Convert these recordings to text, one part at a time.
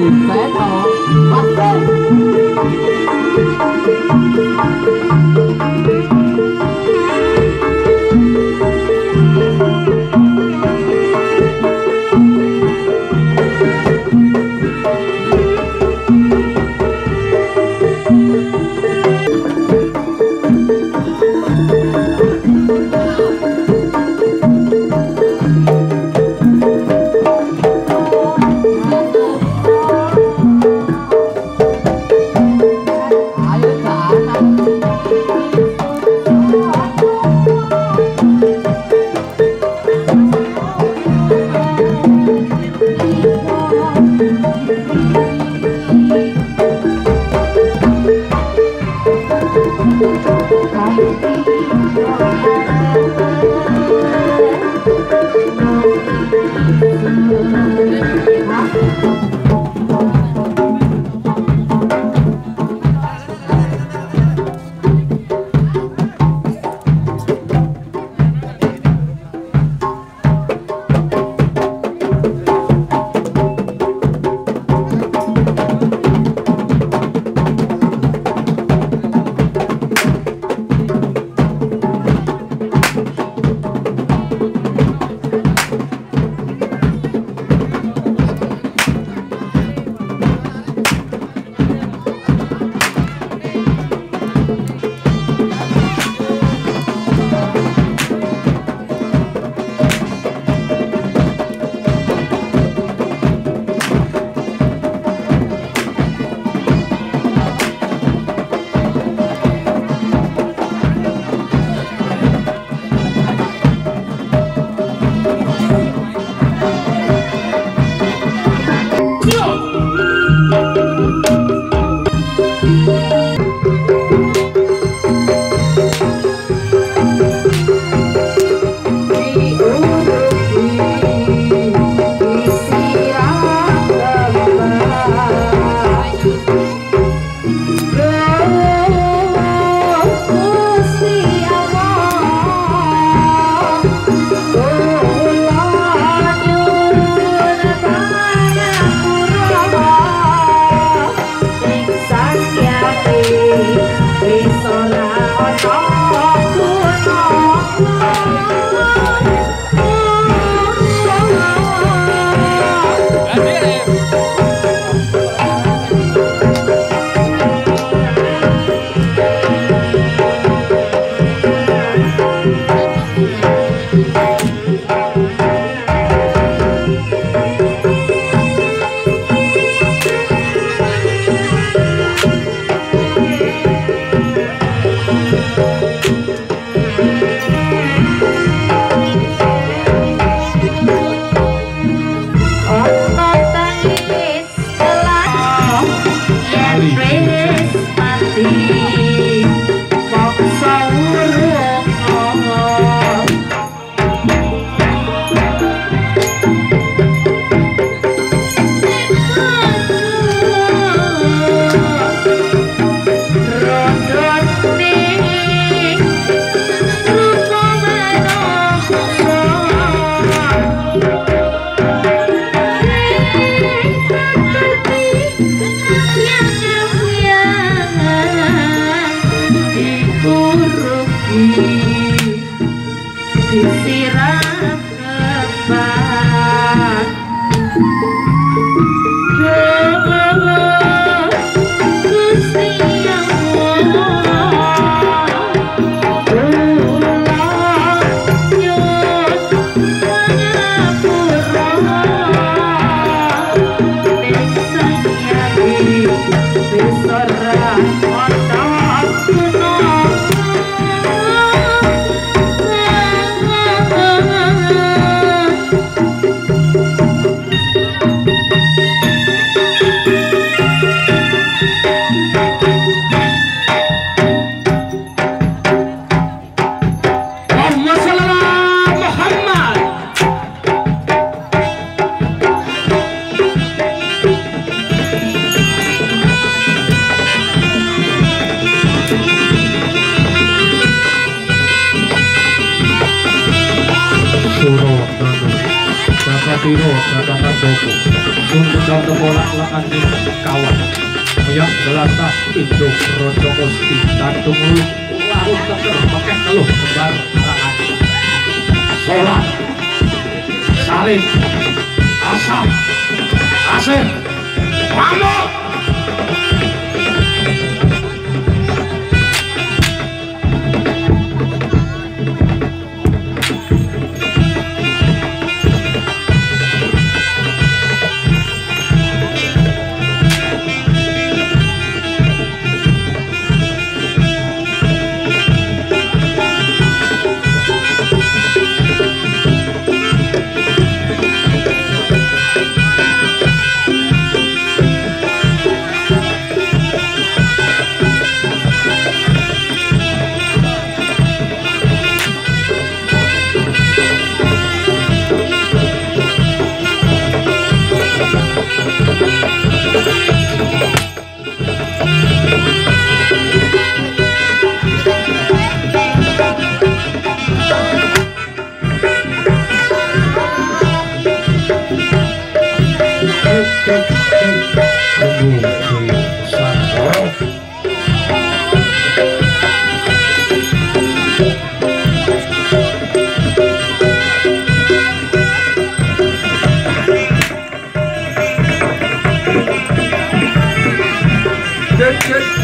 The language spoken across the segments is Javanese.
Suro Nano Patrick.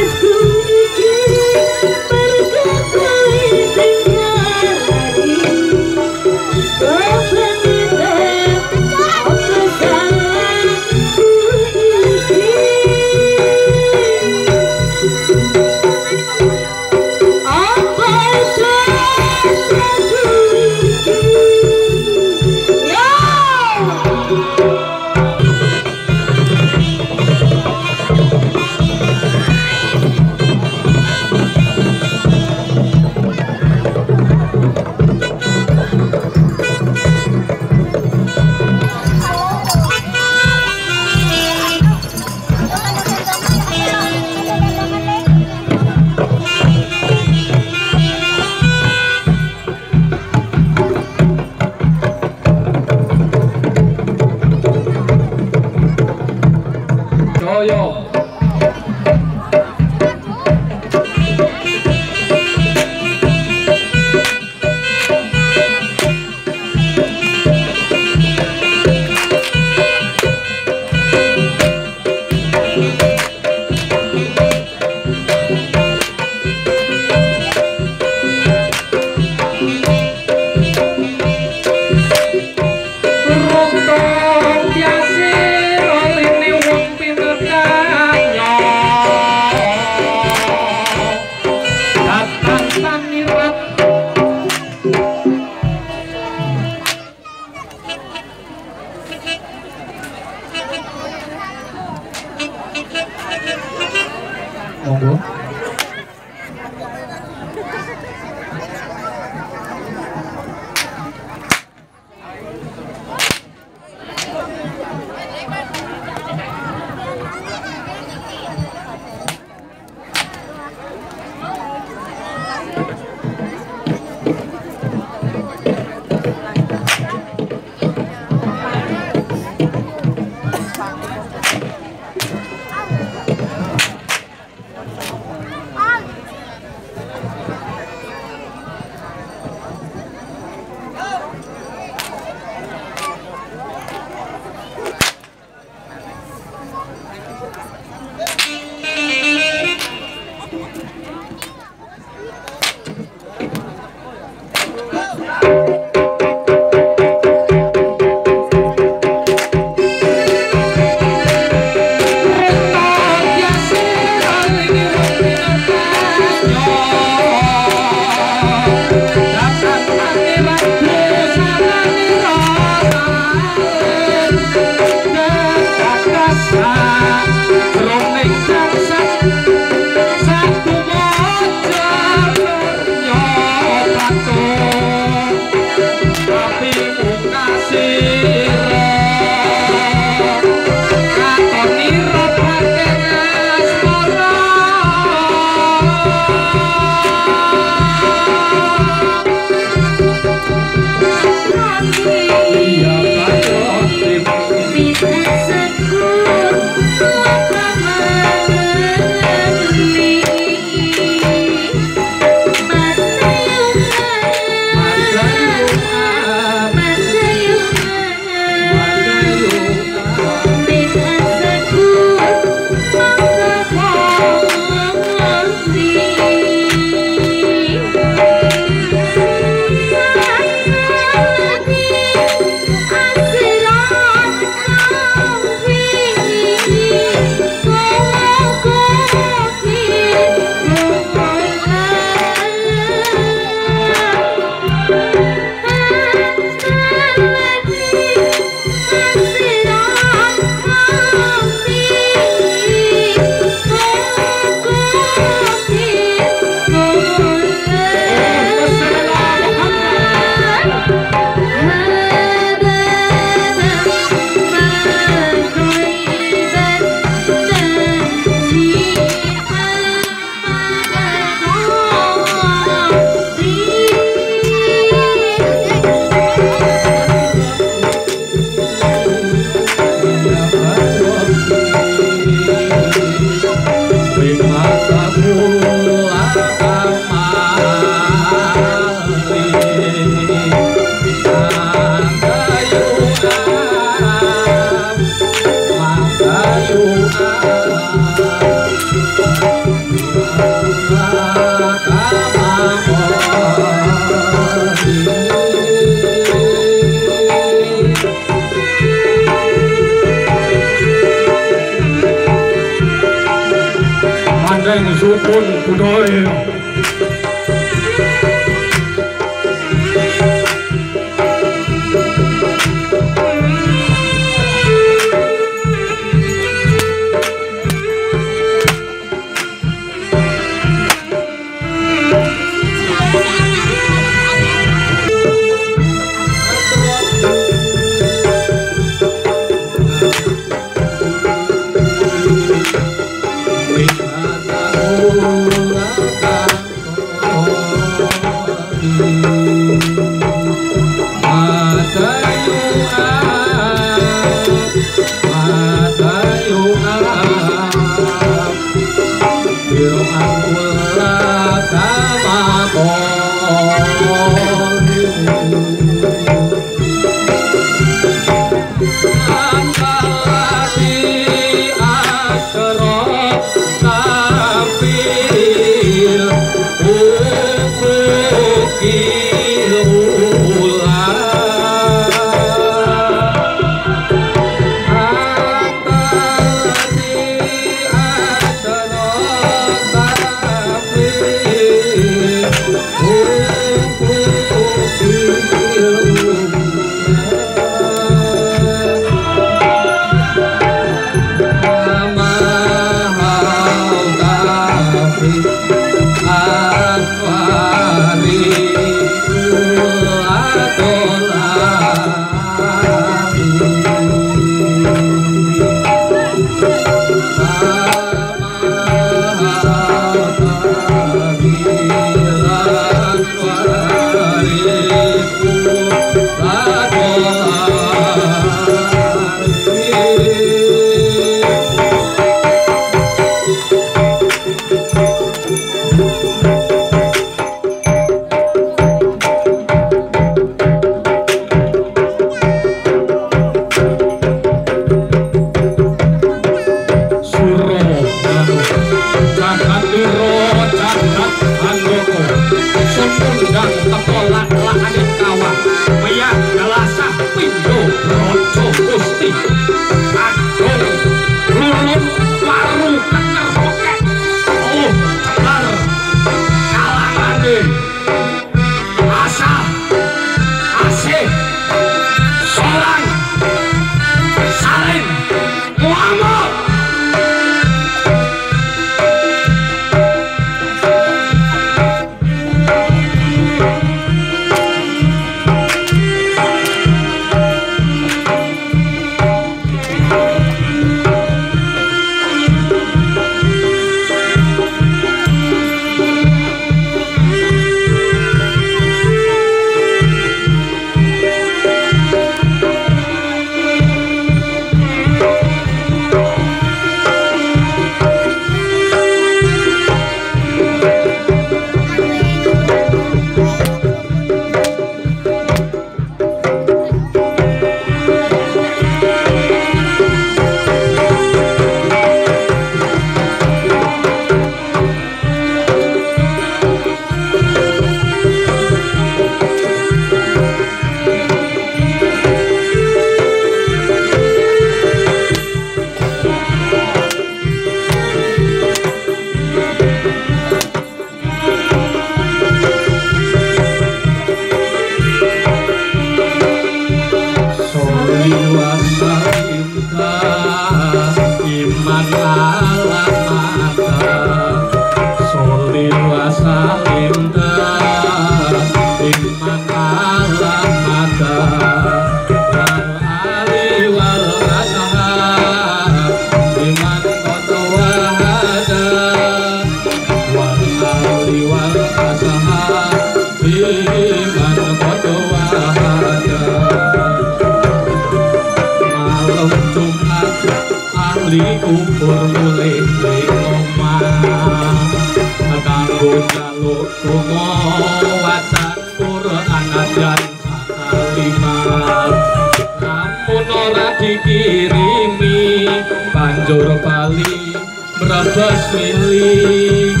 Dikirimi banjur bali mrebes milik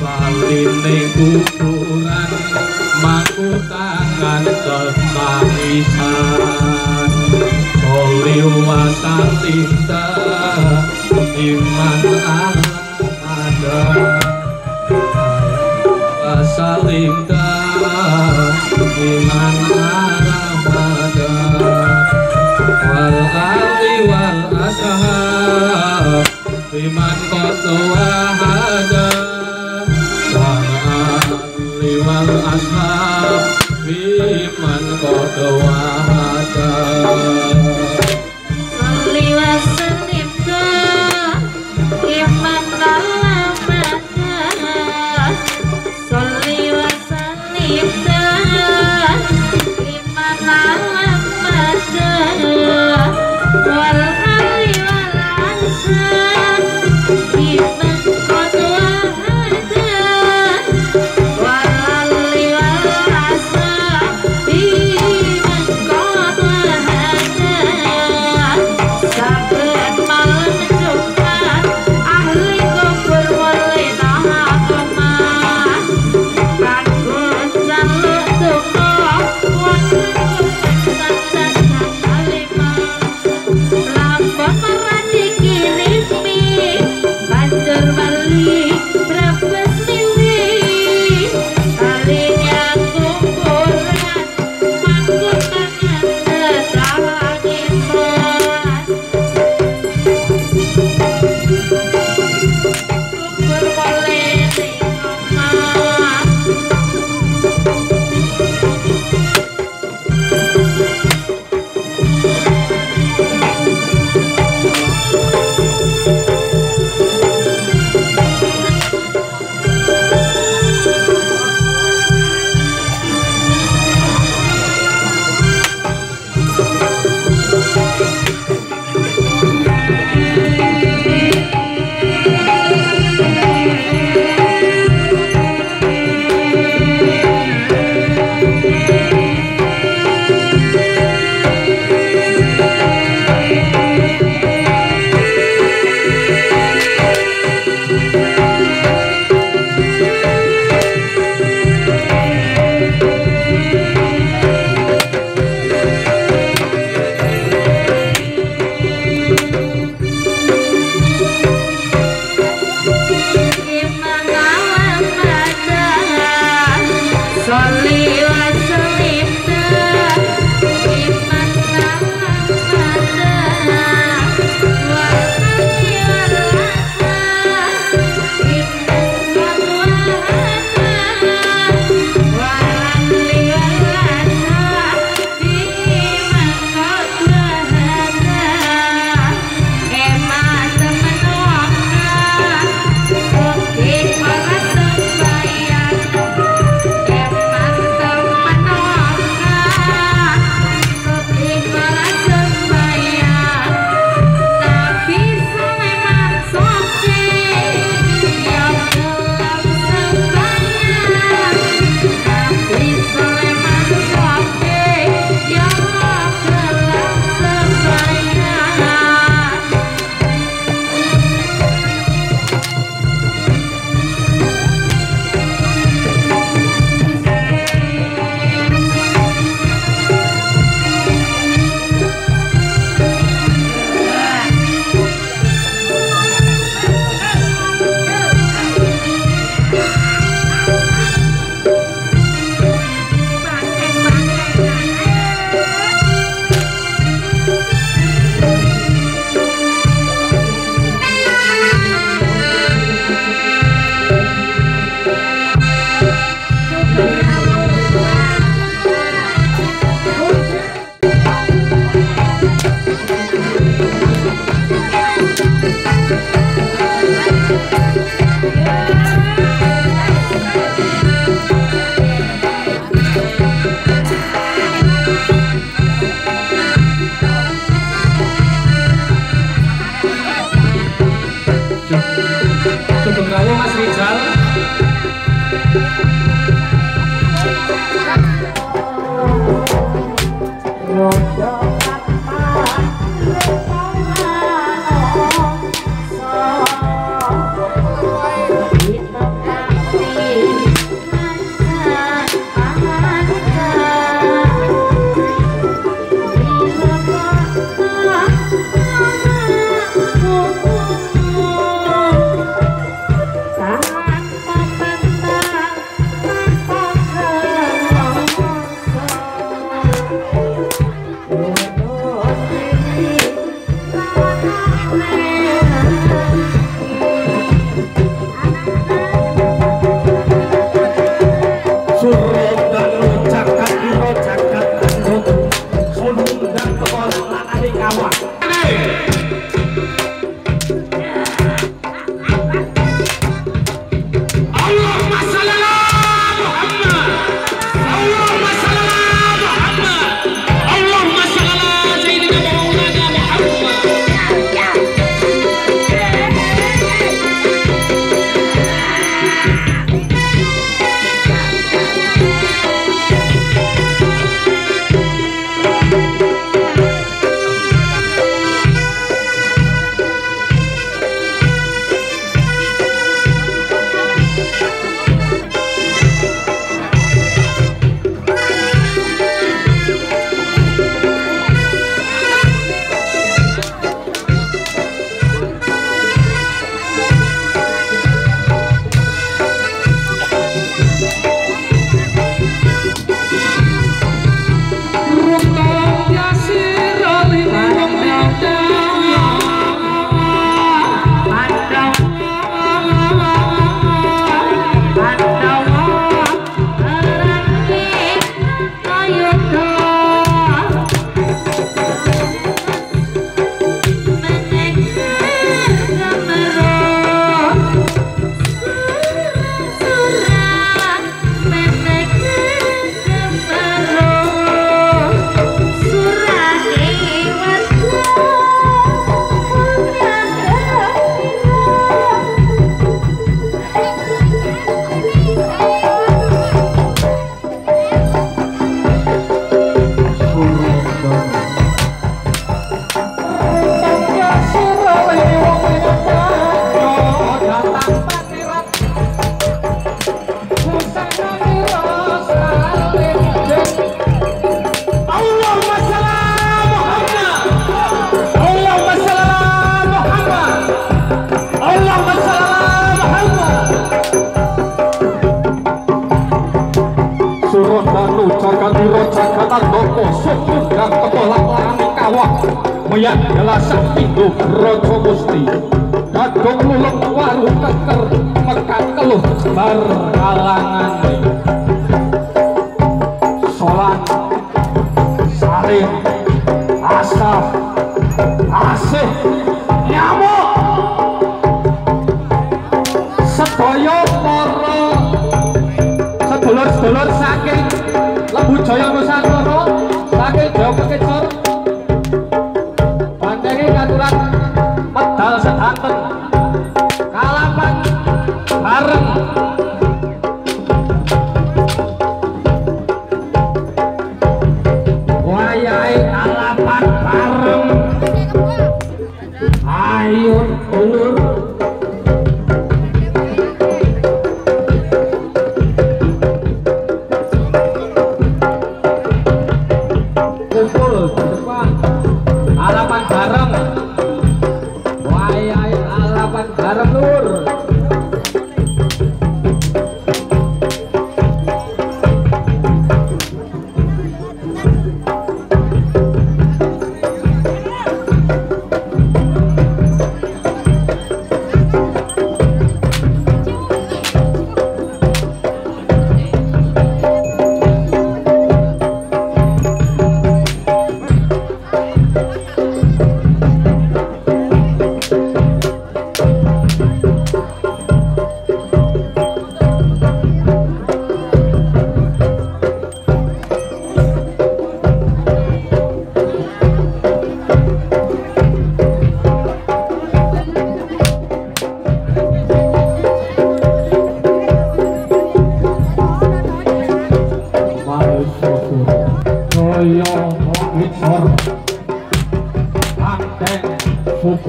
bali ning kuburan maku tangan ketangisan liwasan tinta iman ada salingka iman iman qadwa hada wal ali wal ashab iman qadwa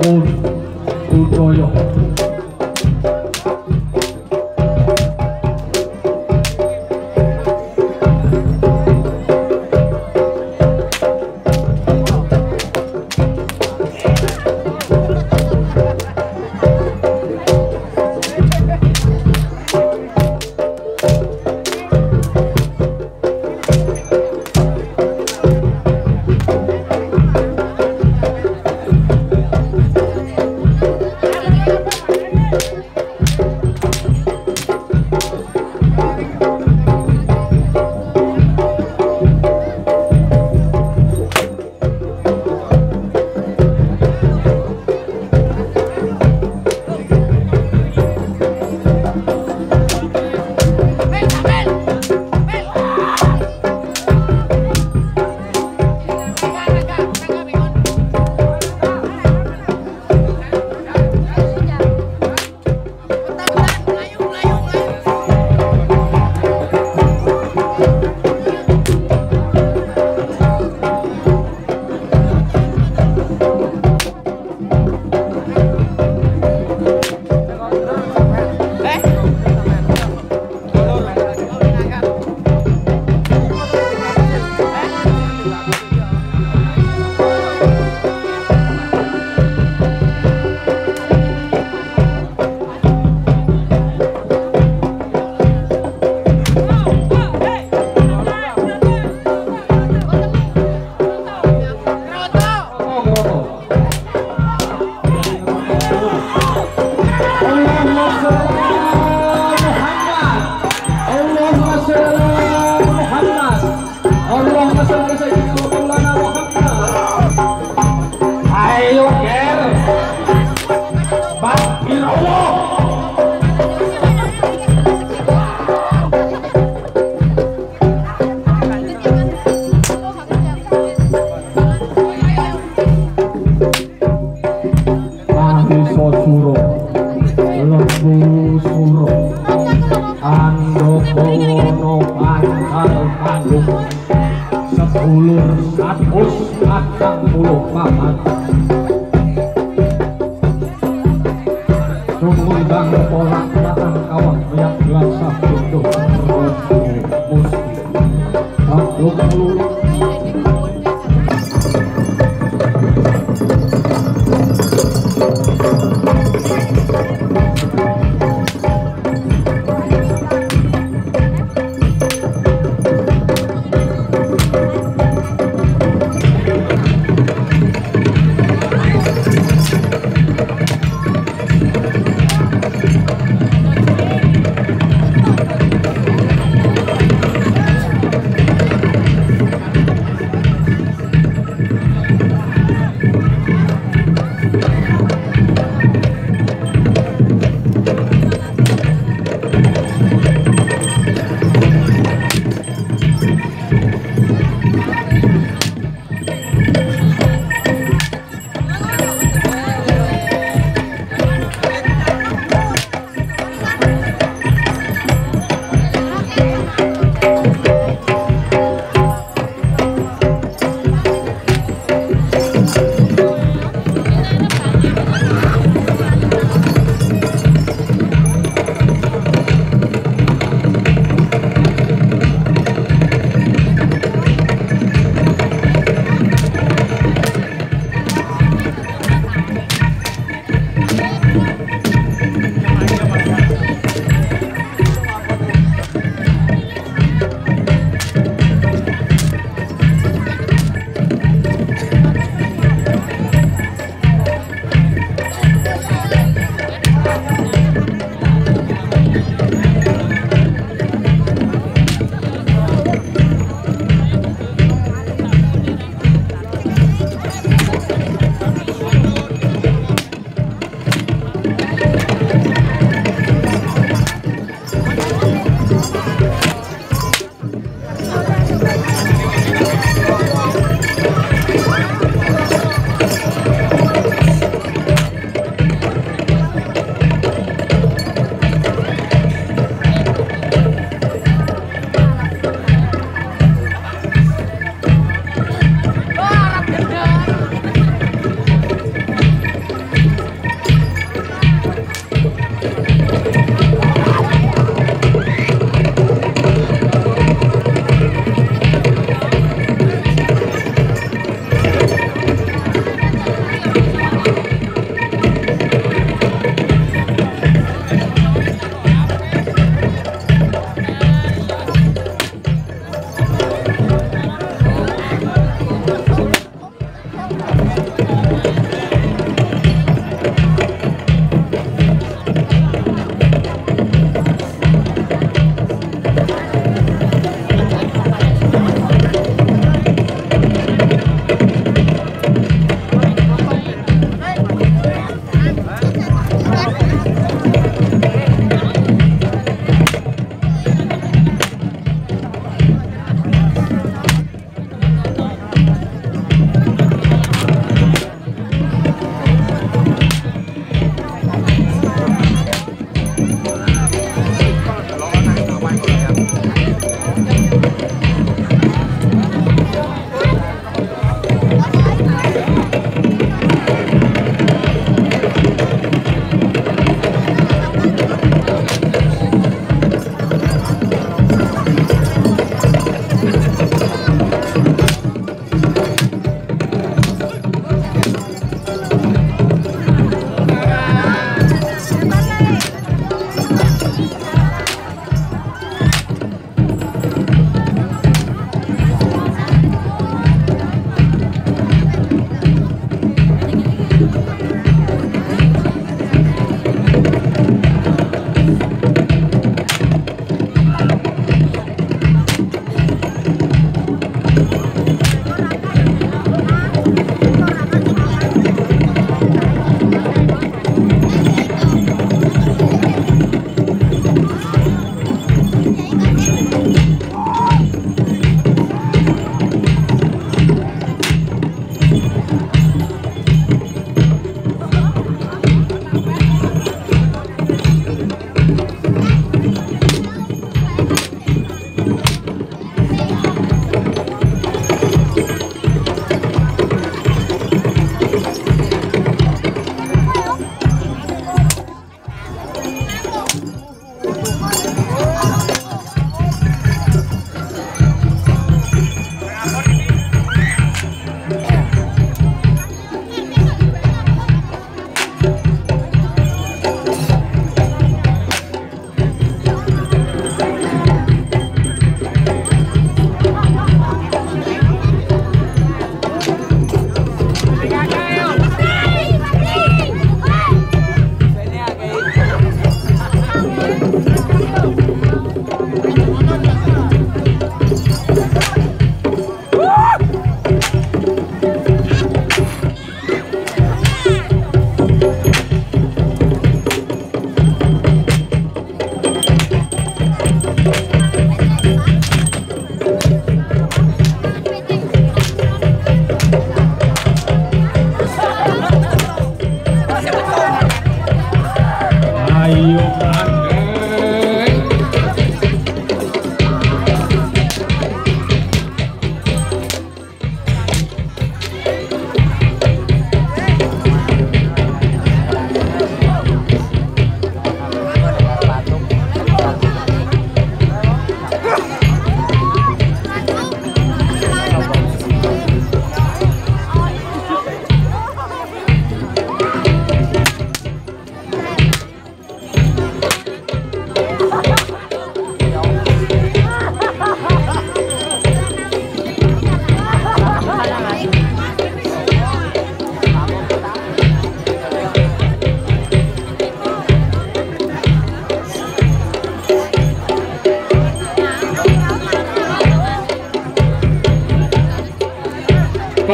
old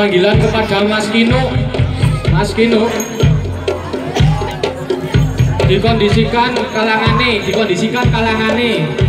panggilan kepada Mas Kino Mas Kino dikondisikan kalangan ini, dikondisikan kalangan ini.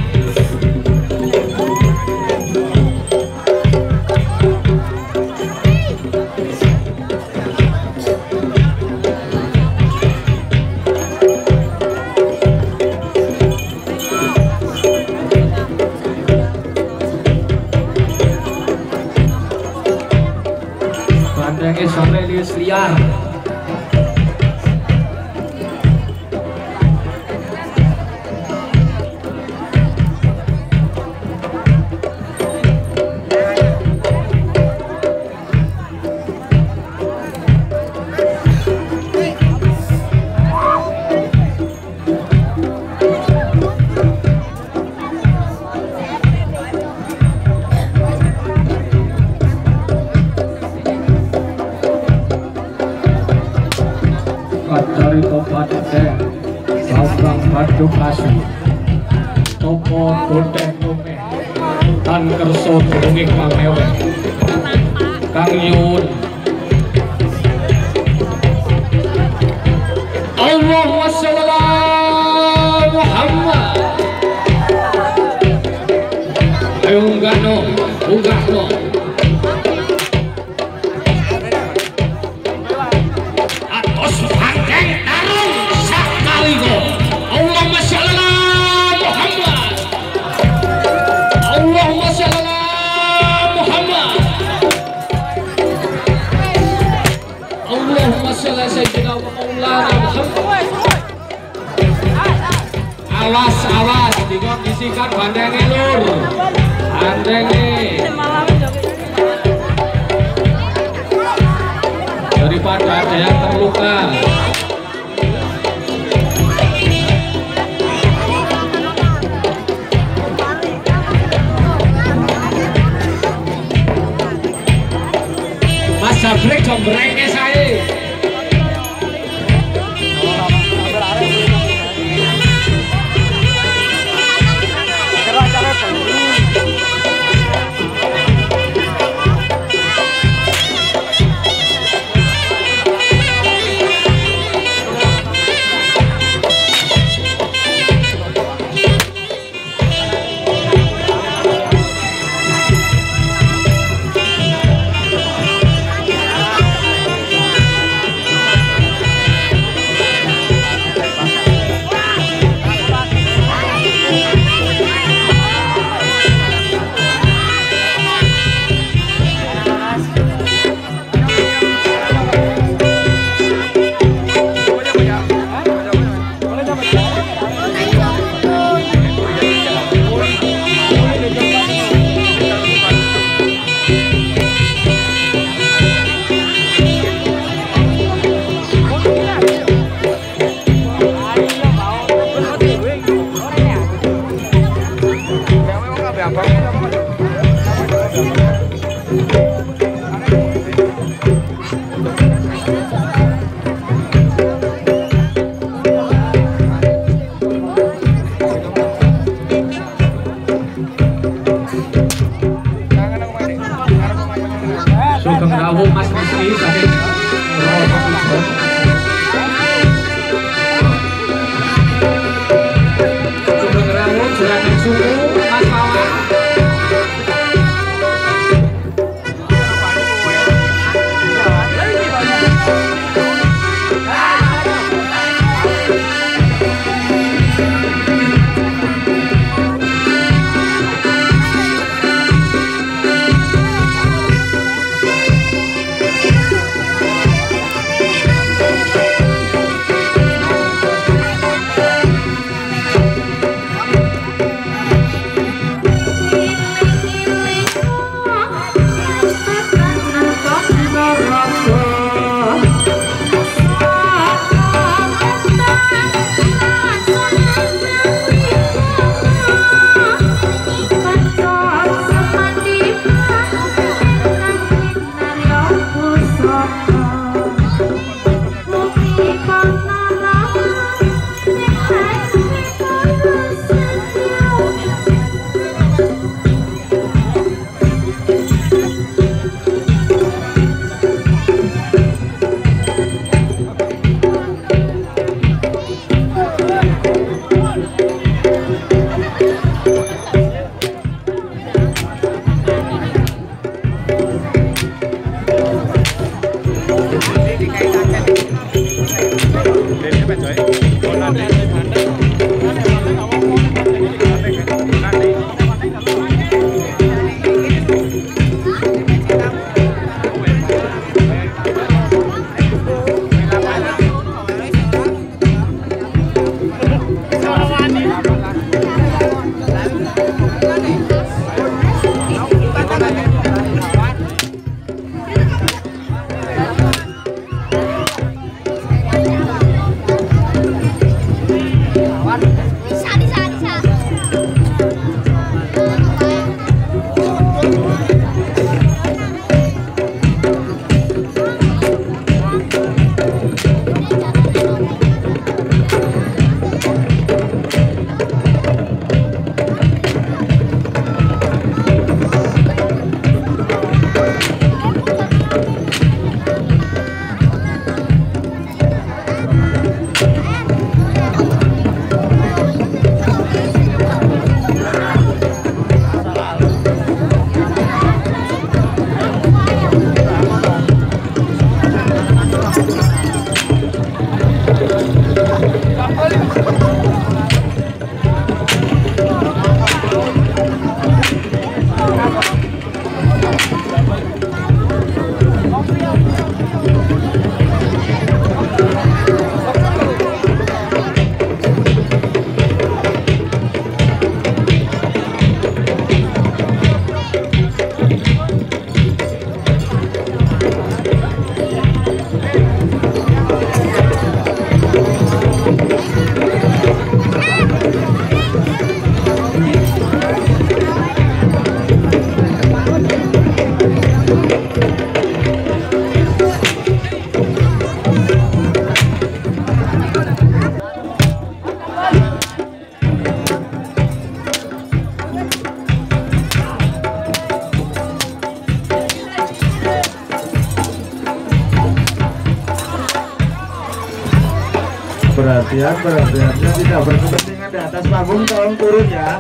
Perhatian yang tidak berkepentingan di atas panggung tolong turun ya.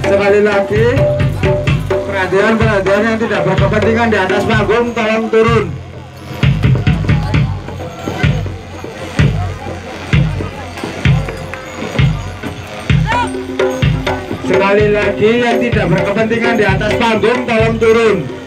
Sekali lagi perhatian perhatian yang tidak berkepentingan di atas panggung tolong turun. Sekali lagi yang tidak berkepentingan di atas panggung tolong turun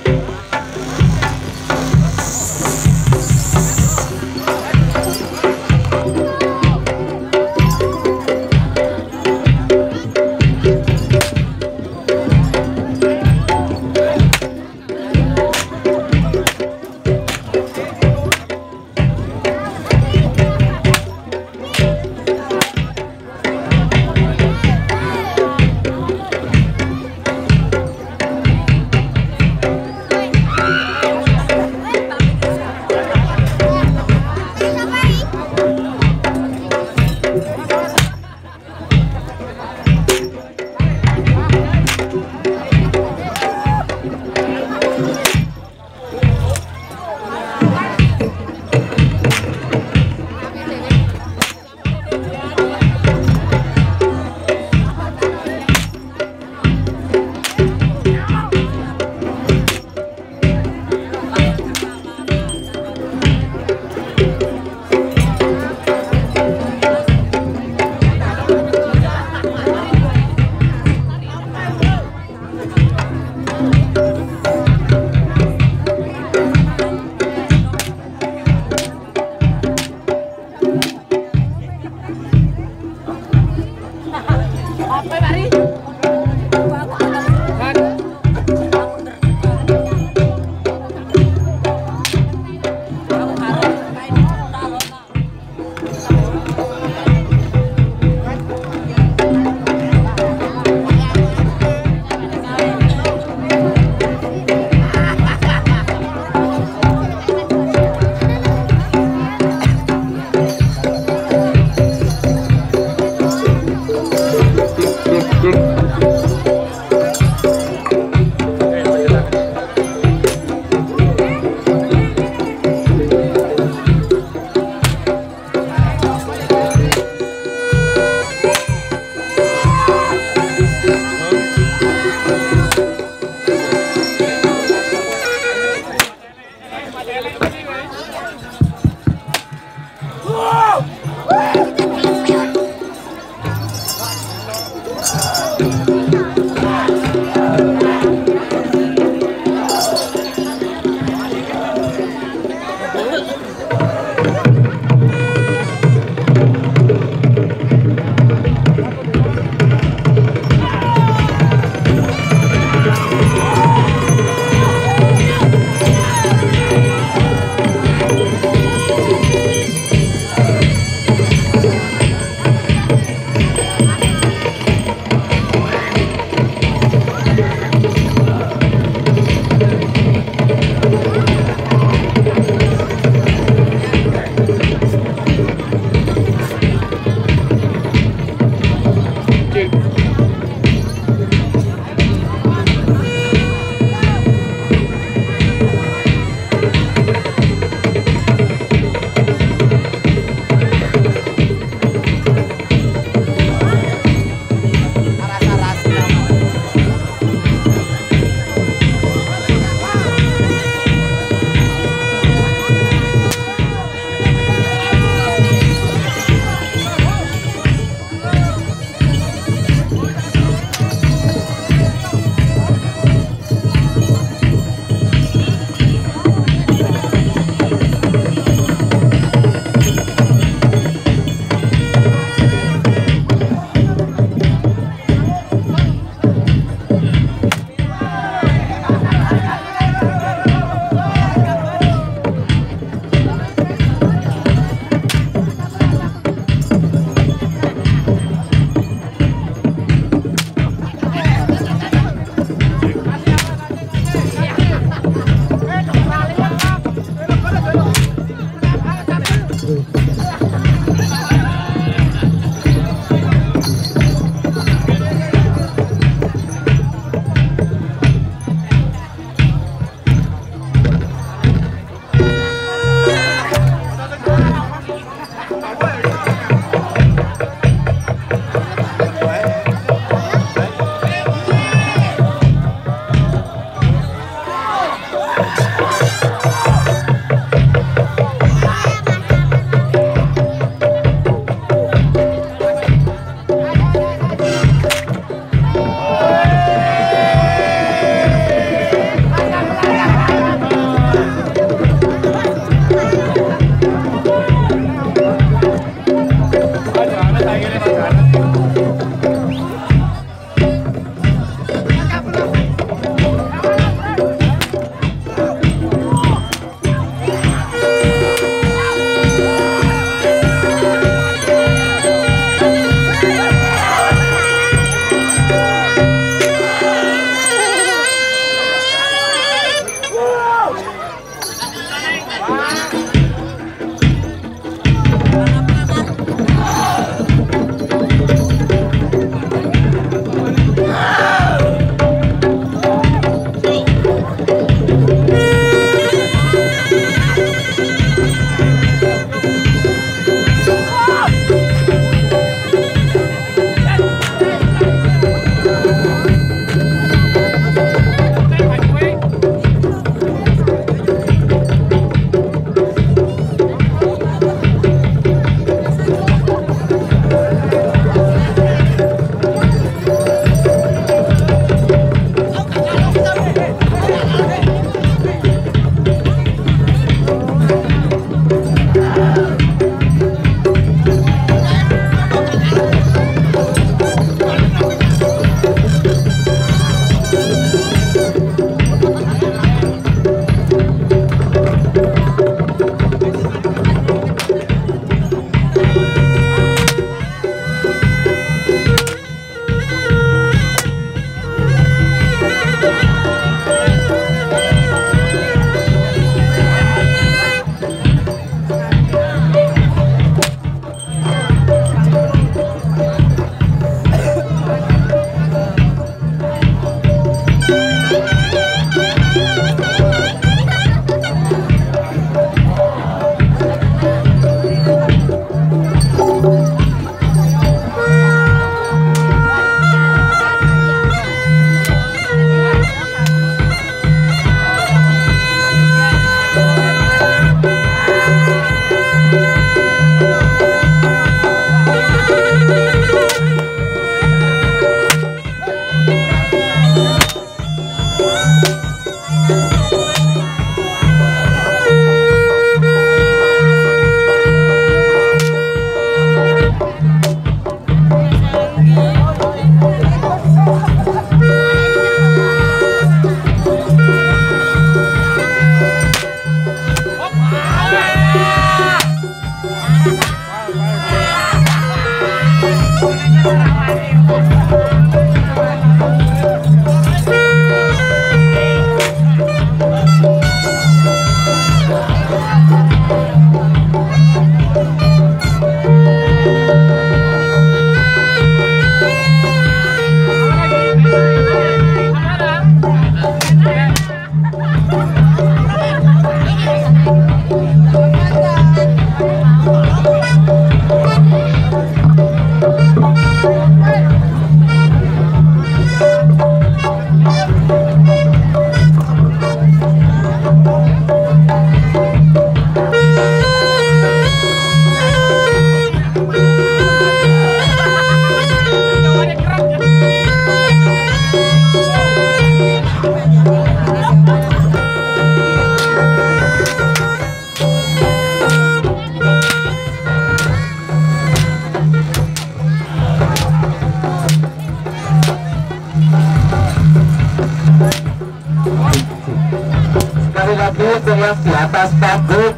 Kasta Group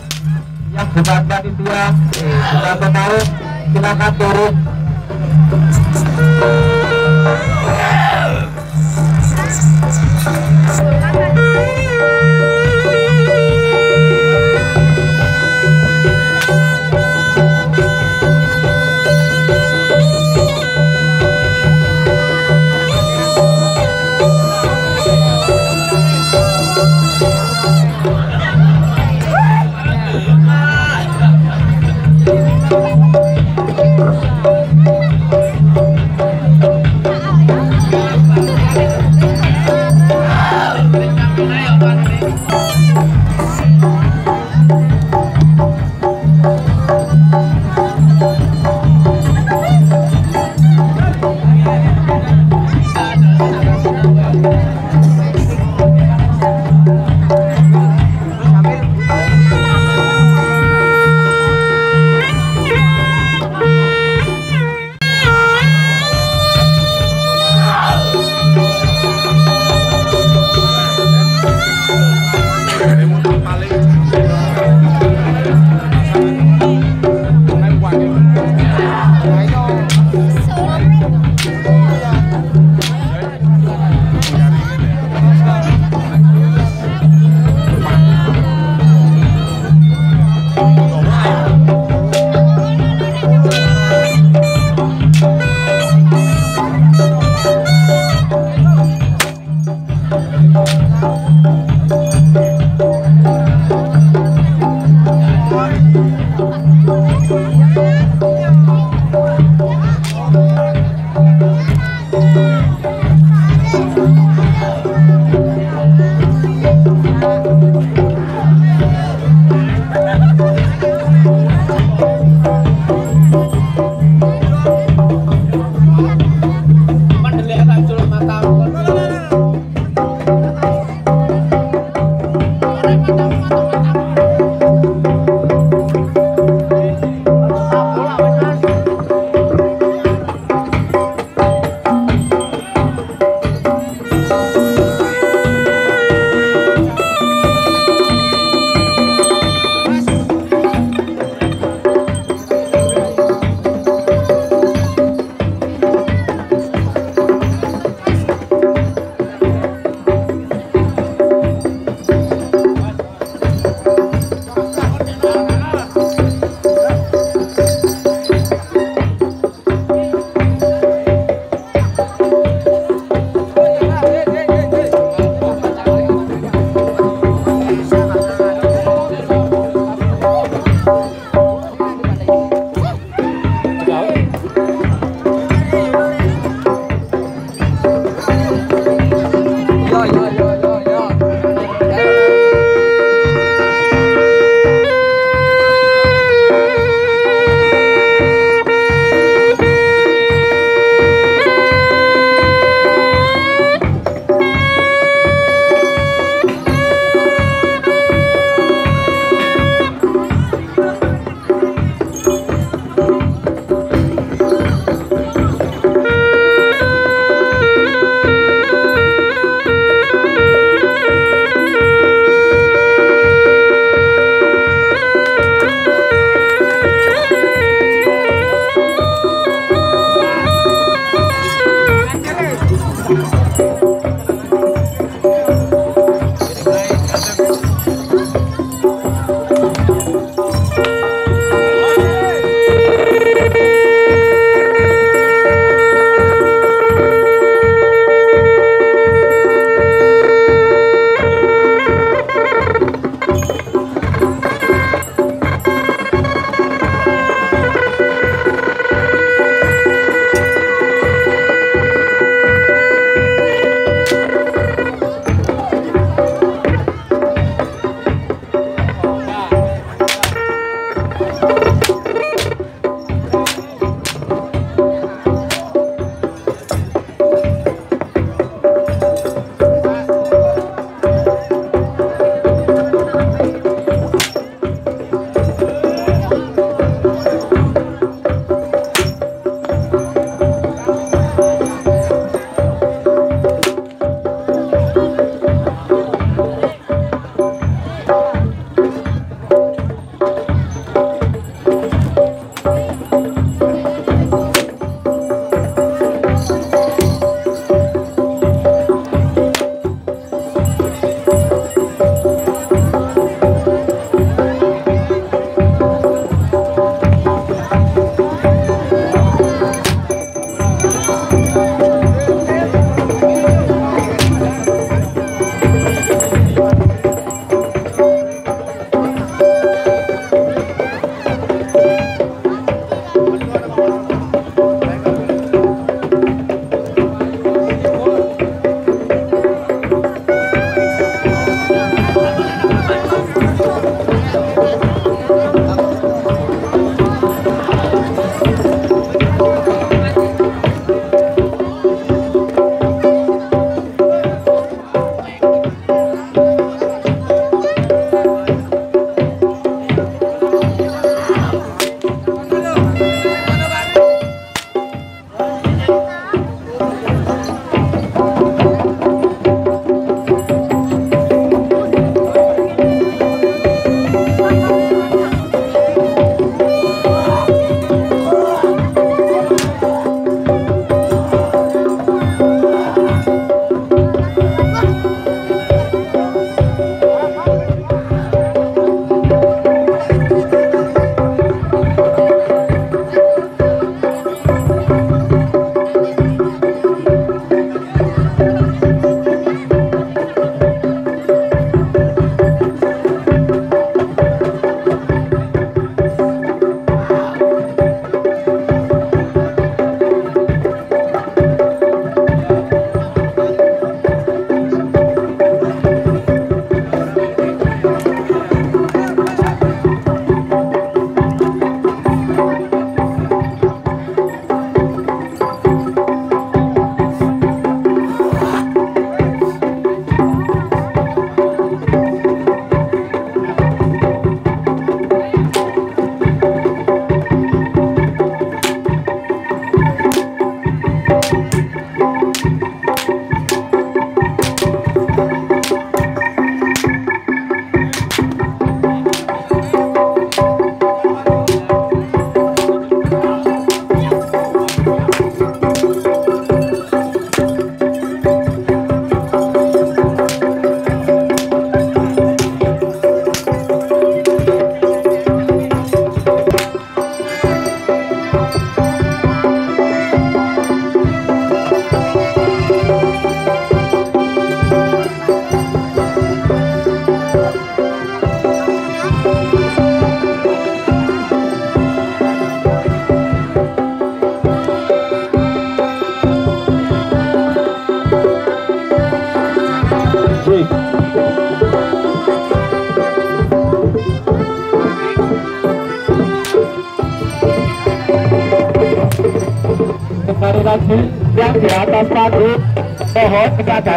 yang bukan panitia bukan pemain silakan turun.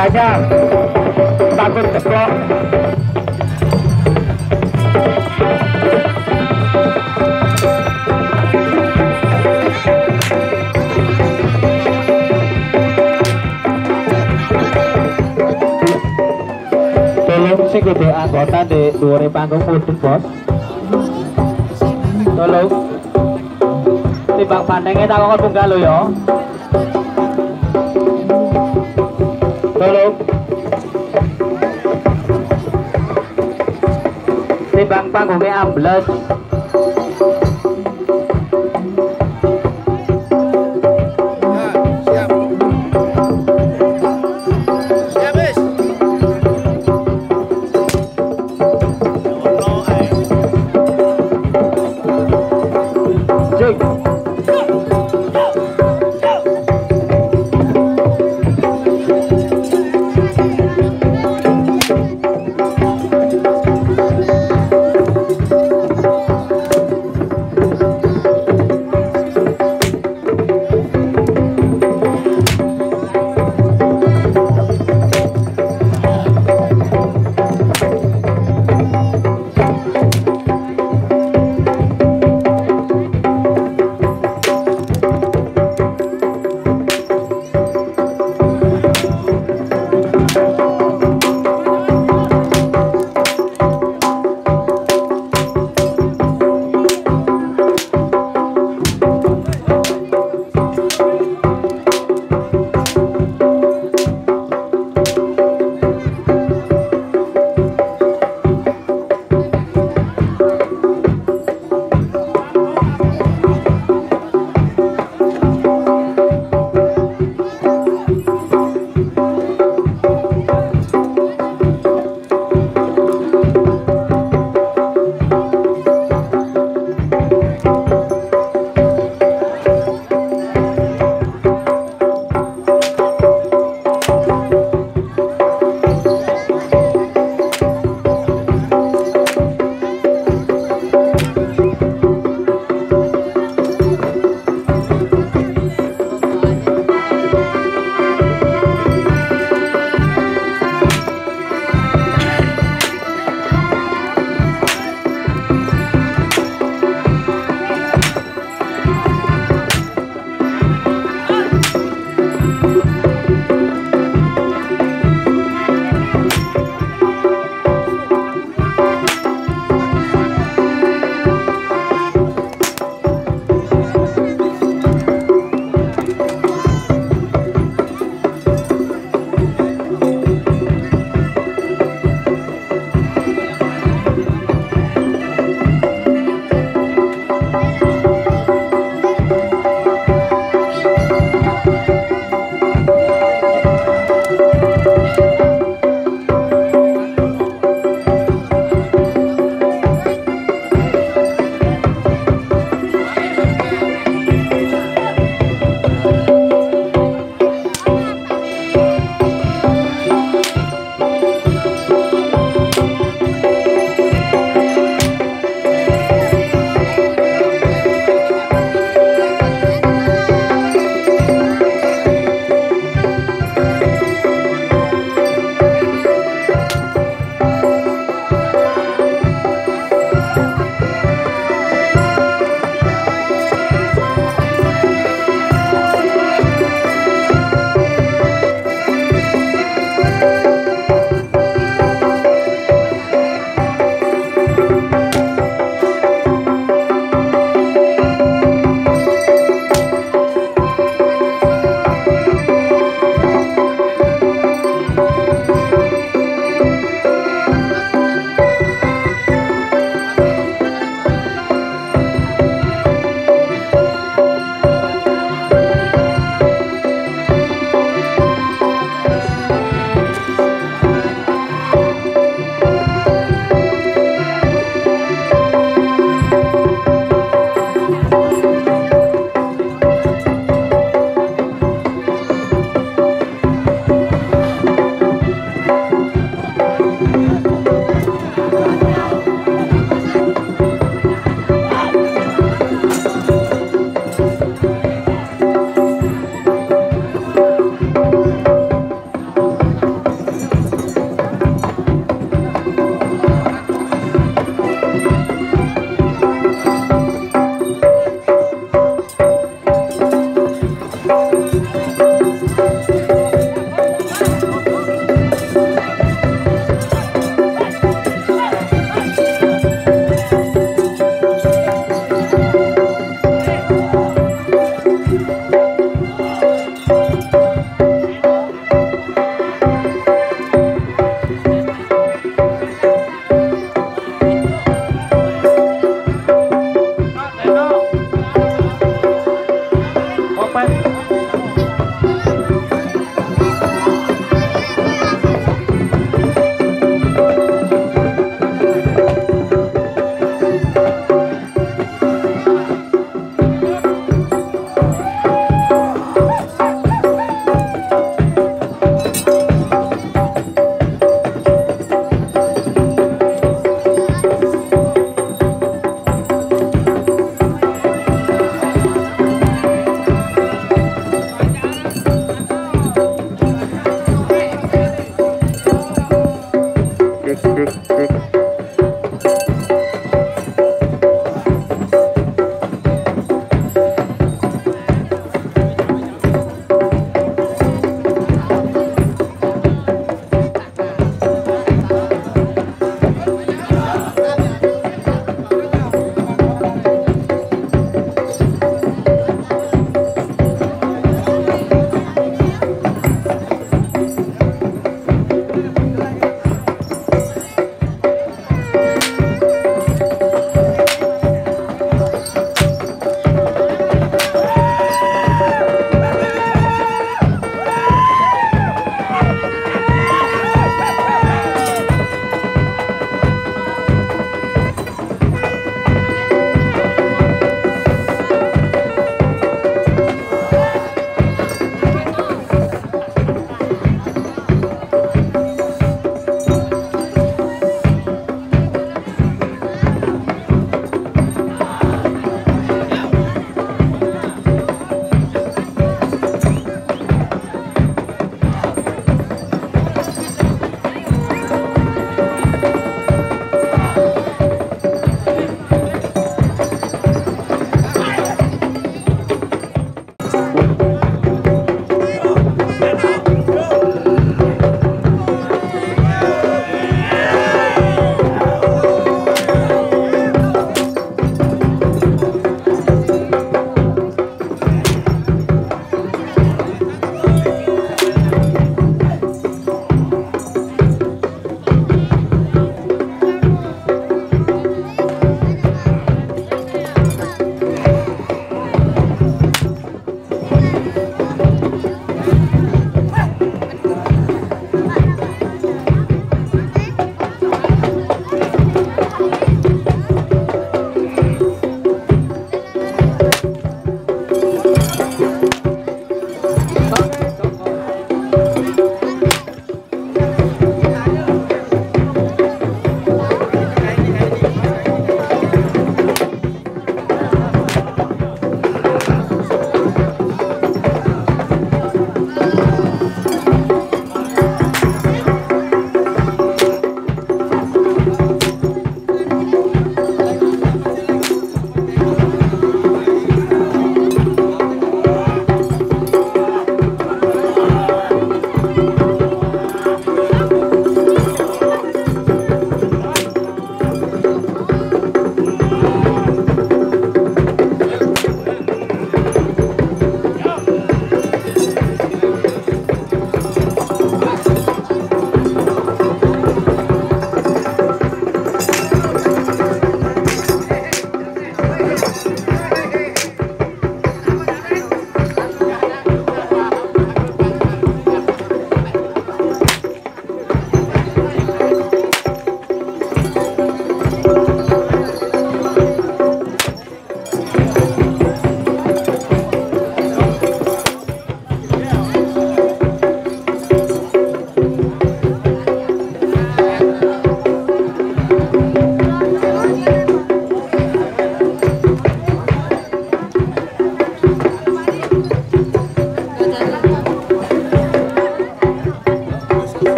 Kesadarannya takut ceplok tolong sing kudu anggota di dhuwure panggung mudhun bos. Tolong. Timbang pandengnya tak kok munggah lo ya Panggung WA Plus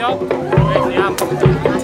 よ。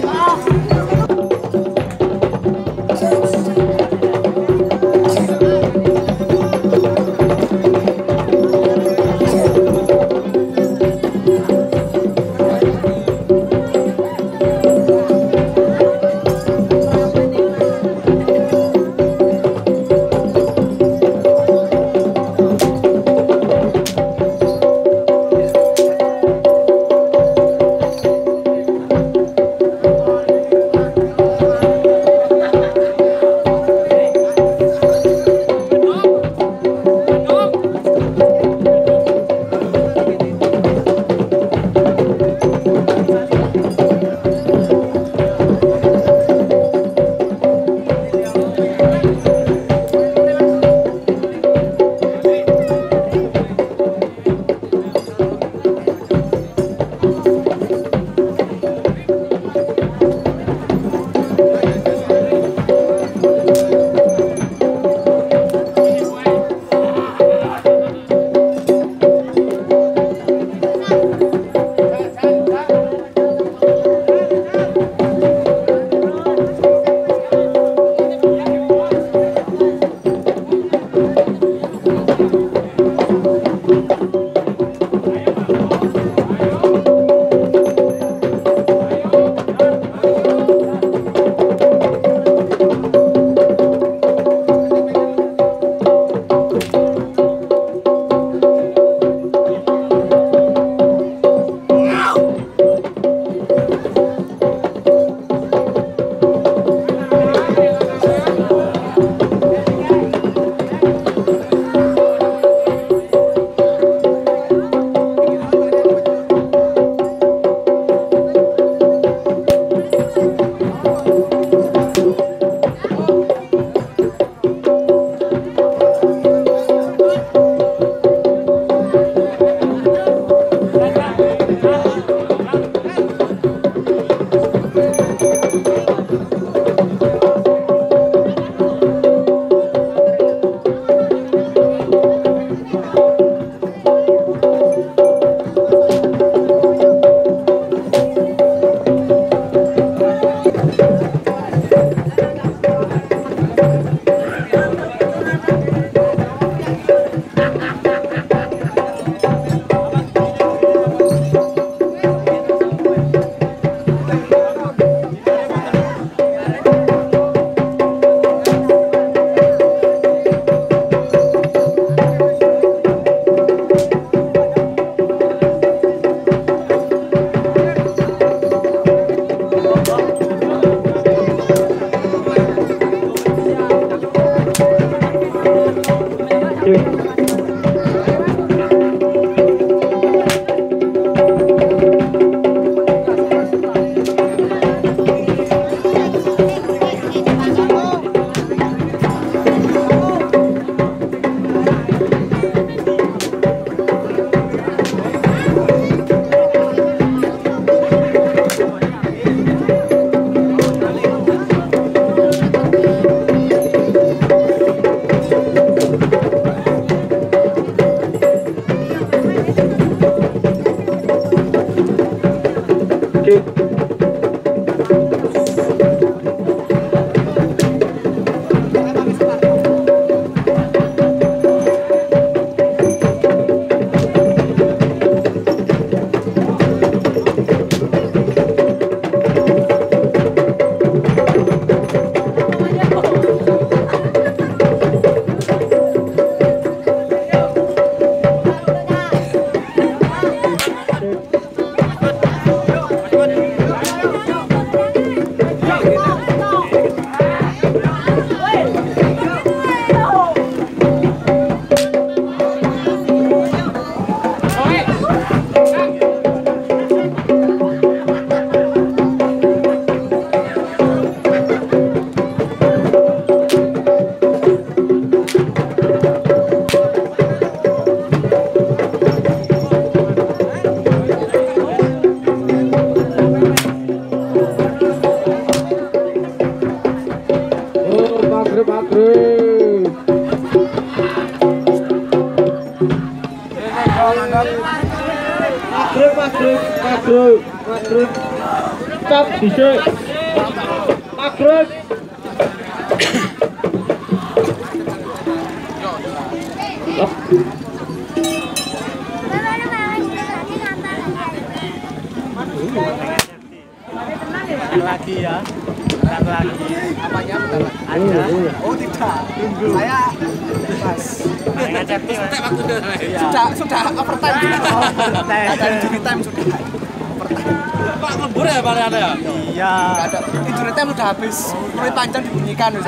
wis mulai panjang dibunyikan wis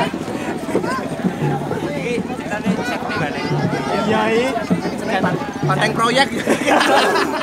iki ceritane sekte bane iya, iya. iki pateng proyek.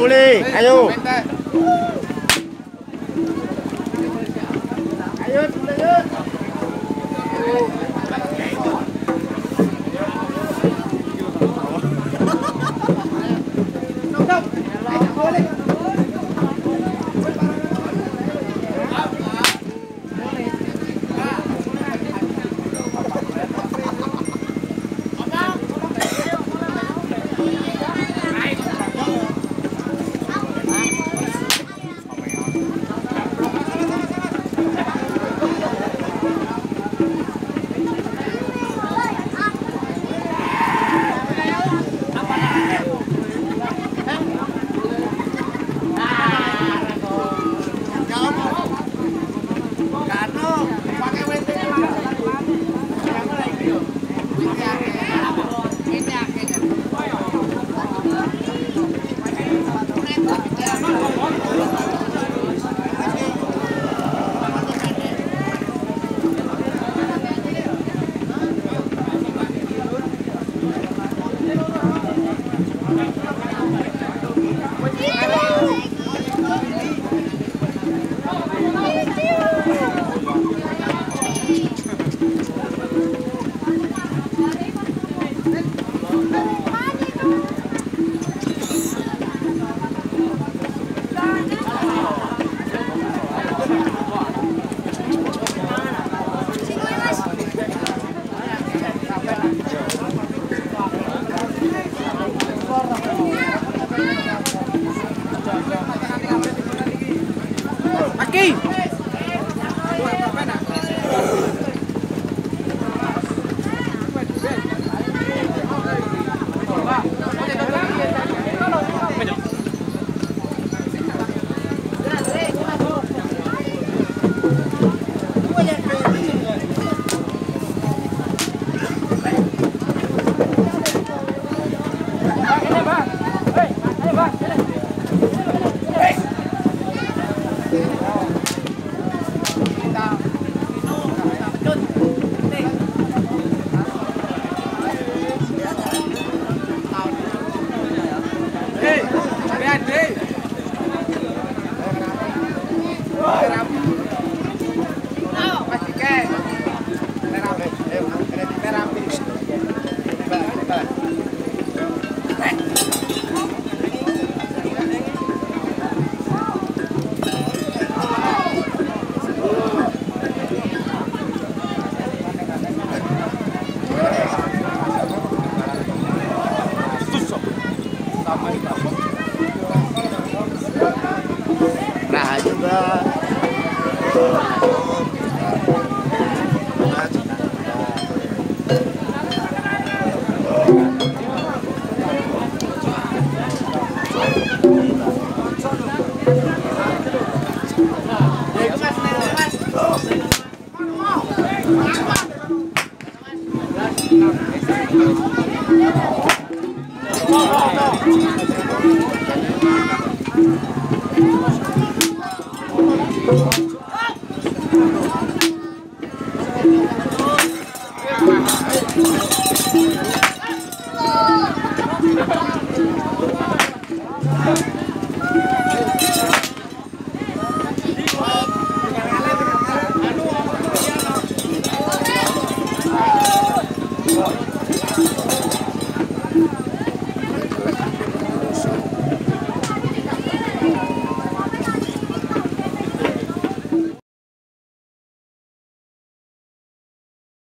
Muli.